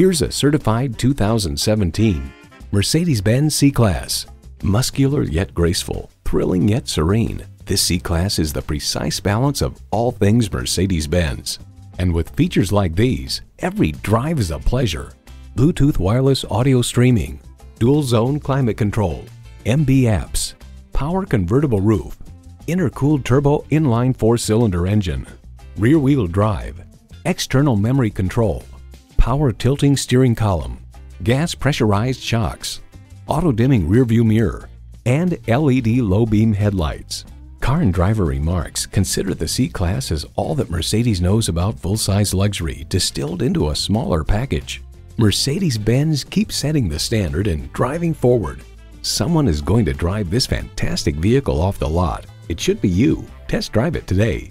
Here's a certified 2017 Mercedes-Benz C-Class. Muscular yet graceful, thrilling yet serene, this C-Class is the precise balance of all things Mercedes-Benz. And with features like these, every drive is a pleasure. Bluetooth wireless audio streaming, dual zone climate control, MB apps, power convertible roof, intercooled turbo inline four-cylinder engine, rear-wheel drive, external memory control, power tilting steering column, gas pressurized shocks, auto-dimming rearview mirror, and LED low-beam headlights. Car and Driver remarks consider the C-Class as all that Mercedes knows about full-size luxury distilled into a smaller package. Mercedes-Benz keeps setting the standard and driving forward. Someone is going to drive this fantastic vehicle off the lot. It should be you. Test drive it today.